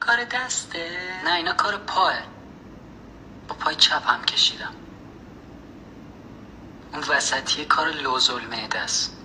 کار دسته؟ نه اینا کار پاه با پای چپ هم کشیدم. اون وسطی کار لوزالمعده است.